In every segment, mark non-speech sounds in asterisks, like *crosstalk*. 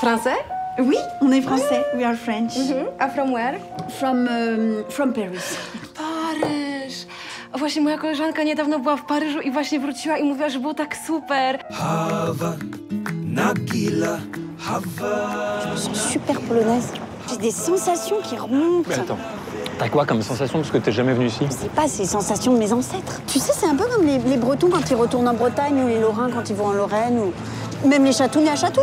Français? Oui, on est français. We are French. A from where? From, um, from Paris. Paryż. A Właśnie moja koleżanka niedawno była w Paryżu i właśnie wróciła i mówiła, że było tak super. Hava, Nagila, Hava. Super polonaise. J'ai des sensations qui remontent. Mais attends, t'as quoi comme sensation? Parce que t'es jamais venu ici Je sais pas, c'est les sensations de mes ancêtres. Tu sais, c'est un peu comme les, les Bretons quand ils retournent en Bretagne ou les Lorrains quand ils vont en Lorraine ou même les Châteaunais à Château.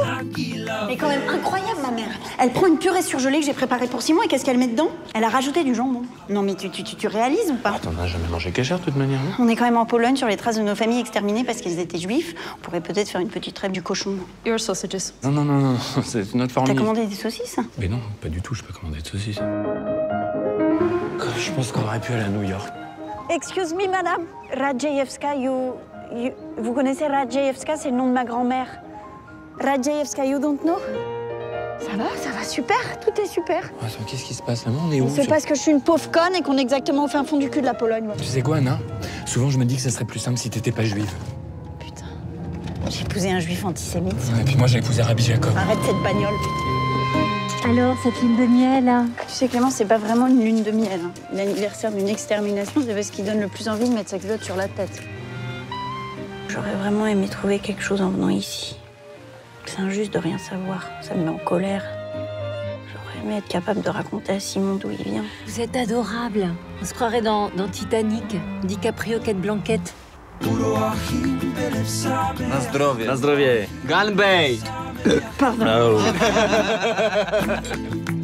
Mais quand même incroyable, ma mère. Elle prend une purée surgelée que j'ai préparée pour Simon et qu'est-ce qu'elle met dedans? Elle a rajouté du jambon. Non mais tu, tu, tu, tu réalises ou pas? T'en as jamais mangé cachère de toute manière, On est quand même en Pologne sur les traces de nos familles exterminées parce qu'ils étaient juifs. On pourrait peut-être faire une petite trêve du cochon. Your sausages. Non, non, non, non, *laughs* c'est notre T'as famille. commandé des saucisses? Mais non, pas du tout, je peux commander de saucisses. Je pense qu'on aurait pu aller à New York. Excuse me, madame. Radjejewska, you, you- Vous connaissez Radjejewska, c'est le nom de ma grand-mère. Radjejewska, you don't know? Ça va, ça va super, tout est super. Attends, qu'est-ce qui se passe là On est où C'est sur- parce que je suis une pauvre conne et qu'on est exactement au fin fond du cul de la Pologne. moi. Tu sais quoi, Anna? Souvent, je me dis que ça serait plus simple si t'étais pas juive. Putain. J'ai épousé un juif antisémite. Et puis moi, j'ai épousé Rabbi Jacob. Arrête cette bagnole. Alors, cette lune de miel, hein Tu sais, Clément, c'est pas vraiment une lune de miel. hein. L'anniversaire d'une extermination, c'est ce qui donne le plus envie de mettre sa culotte sur la tête. J'aurais vraiment aimé trouver quelque chose en venant ici. C'est injuste de rien savoir. Ça me met en colère. J'aurais aimé être capable de raconter à Simon d'où il vient. Vous êtes adorable. On se croirait dans, dans Titanic. DiCaprio, Kate Blanquette. Na zdrowie. Na zdrowie. Pardon. *laughs*